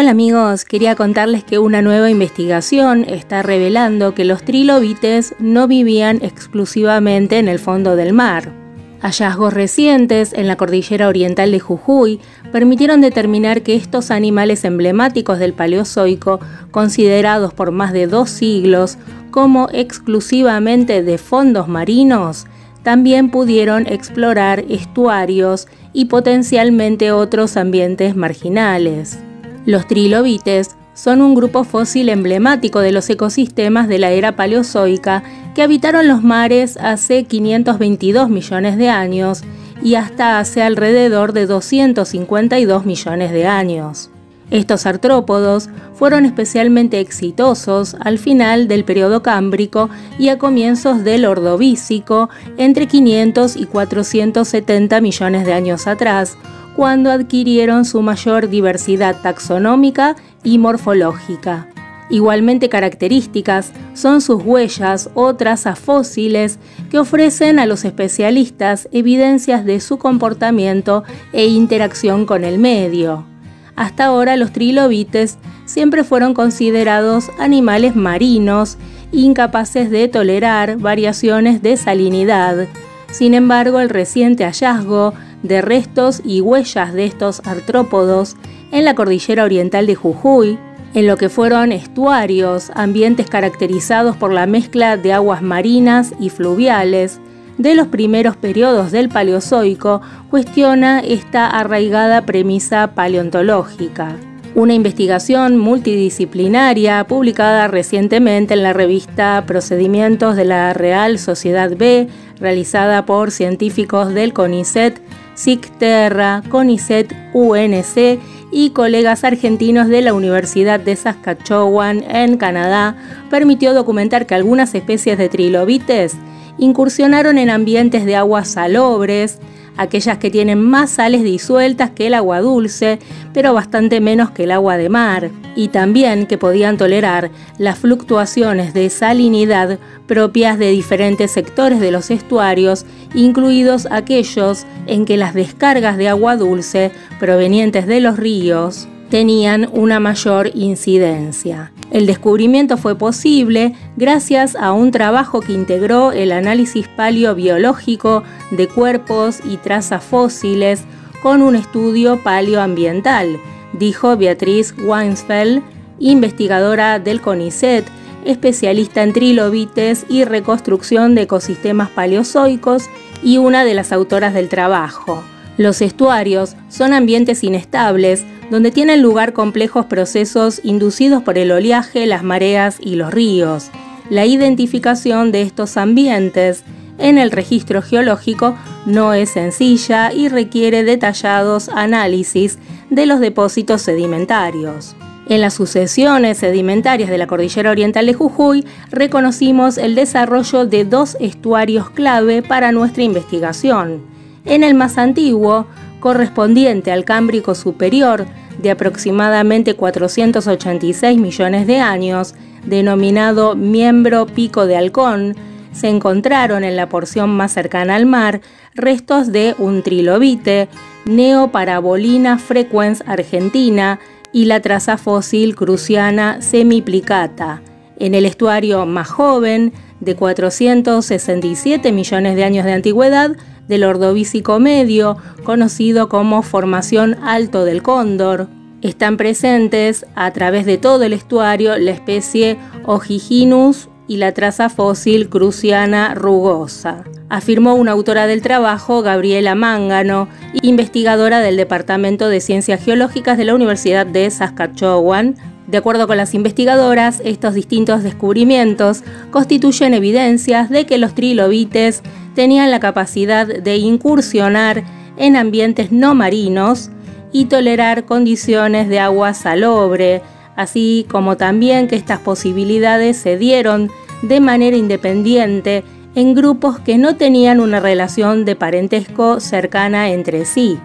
Hola amigos, quería contarles que una nueva investigación está revelando que los trilobites no vivían exclusivamente en el fondo del mar. Hallazgos recientes en la cordillera oriental de Jujuy permitieron determinar que estos animales emblemáticos del Paleozoico, considerados por más de dos siglos como exclusivamente de fondos marinos, también pudieron explorar estuarios y potencialmente otros ambientes marginales. Los trilobites son un grupo fósil emblemático de los ecosistemas de la era paleozoica que habitaron los mares hace 522 millones de años y hasta hace alrededor de 252 millones de años. Estos artrópodos fueron especialmente exitosos al final del periodo cámbrico y a comienzos del ordovícico, entre 500 y 470 millones de años atrás, cuando adquirieron su mayor diversidad taxonómica y morfológica. Igualmente características son sus huellas o trazas fósiles que ofrecen a los especialistas evidencias de su comportamiento e interacción con el medio. Hasta ahora los trilobites siempre fueron considerados animales marinos incapaces de tolerar variaciones de salinidad. Sin embargo, el reciente hallazgo de restos y huellas de estos artrópodos en la cordillera oriental de Jujuy, en lo que fueron estuarios, ambientes caracterizados por la mezcla de aguas marinas y fluviales, de los primeros periodos del Paleozoico, cuestiona esta arraigada premisa paleontológica. Una investigación multidisciplinaria publicada recientemente en la revista Procedimientos de la Real Sociedad B, realizada por científicos del CONICET SICTERRA, CONICET, UNC y colegas argentinos de la Universidad de Saskatchewan en Canadá permitió documentar que algunas especies de trilobites incursionaron en ambientes de aguas salobres, aquellas que tienen más sales disueltas que el agua dulce, pero bastante menos que el agua de mar, y también que podían tolerar las fluctuaciones de salinidad propias de diferentes sectores de los estuarios, incluidos aquellos en que las descargas de agua dulce provenientes de los ríos tenían una mayor incidencia. El descubrimiento fue posible gracias a un trabajo que integró el análisis paleobiológico de cuerpos y trazas fósiles con un estudio paleoambiental, dijo Beatriz Weinsfeld, investigadora del CONICET, especialista en trilobites y reconstrucción de ecosistemas paleozoicos y una de las autoras del trabajo. Los estuarios son ambientes inestables donde tienen lugar complejos procesos inducidos por el oleaje, las mareas y los ríos. La identificación de estos ambientes en el registro geológico no es sencilla y requiere detallados análisis de los depósitos sedimentarios. En las sucesiones sedimentarias de la cordillera oriental de Jujuy reconocimos el desarrollo de dos estuarios clave para nuestra investigación. En el más antiguo, correspondiente al Cámbrico superior de aproximadamente 486 millones de años, denominado miembro pico de halcón, se encontraron en la porción más cercana al mar restos de un trilobite, Neoparabolina frequens argentina y la traza fósil cruciana semiplicata. En el estuario más joven, de 467 millones de años de antigüedad, del Ordovícico medio, conocido como Formación Alto del Cóndor. Están presentes a través de todo el estuario la especie Ojiginus y la traza fósil cruciana rugosa, afirmó una autora del trabajo, Gabriela Mángano, investigadora del Departamento de Ciencias Geológicas de la Universidad de Saskatchewan, de acuerdo con las investigadoras, estos distintos descubrimientos constituyen evidencias de que los trilobites tenían la capacidad de incursionar en ambientes no marinos y tolerar condiciones de agua salobre, así como también que estas posibilidades se dieron de manera independiente en grupos que no tenían una relación de parentesco cercana entre sí.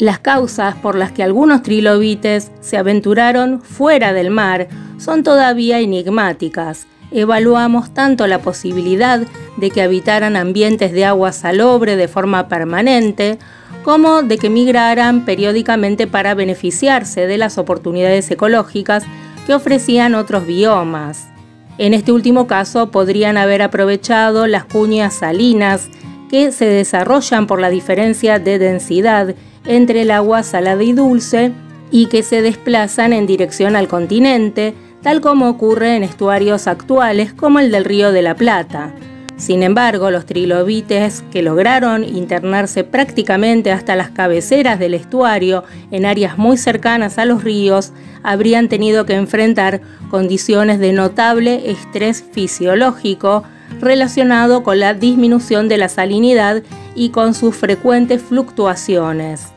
Las causas por las que algunos trilobites se aventuraron fuera del mar son todavía enigmáticas. Evaluamos tanto la posibilidad de que habitaran ambientes de agua salobre de forma permanente, como de que migraran periódicamente para beneficiarse de las oportunidades ecológicas que ofrecían otros biomas. En este último caso podrían haber aprovechado las cuñas salinas que se desarrollan por la diferencia de densidad entre el agua salada y dulce y que se desplazan en dirección al continente, tal como ocurre en estuarios actuales como el del Río de la Plata. Sin embargo, los trilobites que lograron internarse prácticamente hasta las cabeceras del estuario en áreas muy cercanas a los ríos habrían tenido que enfrentar condiciones de notable estrés fisiológico relacionado con la disminución de la salinidad y con sus frecuentes fluctuaciones.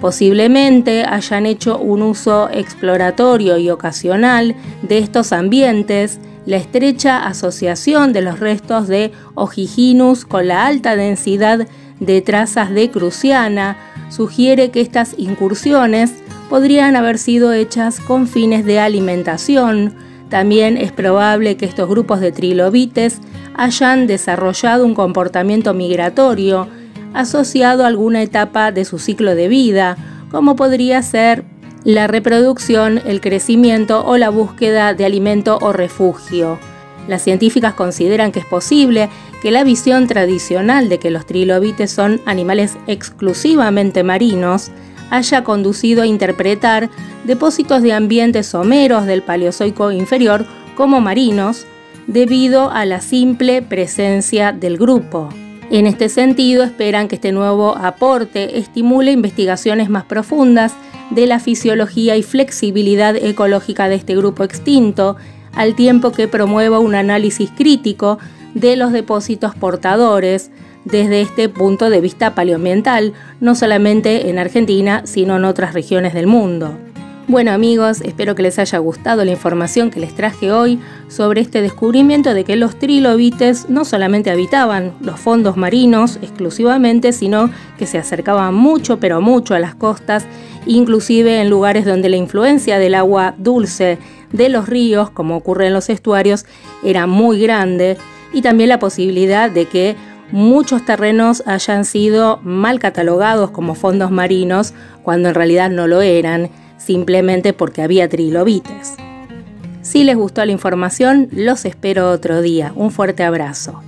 Posiblemente hayan hecho un uso exploratorio y ocasional de estos ambientes, la estrecha asociación de los restos de Ojiginus con la alta densidad de trazas de Cruciana sugiere que estas incursiones podrían haber sido hechas con fines de alimentación. También es probable que estos grupos de trilobites hayan desarrollado un comportamiento migratorio asociado a alguna etapa de su ciclo de vida, como podría ser la reproducción, el crecimiento o la búsqueda de alimento o refugio. Las científicas consideran que es posible que la visión tradicional de que los trilobites son animales exclusivamente marinos haya conducido a interpretar depósitos de ambientes someros del Paleozoico inferior como marinos debido a la simple presencia del grupo. En este sentido, esperan que este nuevo aporte estimule investigaciones más profundas de la fisiología y flexibilidad ecológica de este grupo extinto, al tiempo que promueva un análisis crítico de los depósitos portadores desde este punto de vista paleoambiental, no solamente en Argentina, sino en otras regiones del mundo. Bueno amigos, espero que les haya gustado la información que les traje hoy sobre este descubrimiento de que los trilobites no solamente habitaban los fondos marinos exclusivamente, sino que se acercaban mucho, pero mucho a las costas, inclusive en lugares donde la influencia del agua dulce de los ríos, como ocurre en los estuarios, era muy grande, y también la posibilidad de que muchos terrenos hayan sido mal catalogados como fondos marinos cuando en realidad no lo eran simplemente porque había trilobites. Si les gustó la información, los espero otro día. Un fuerte abrazo.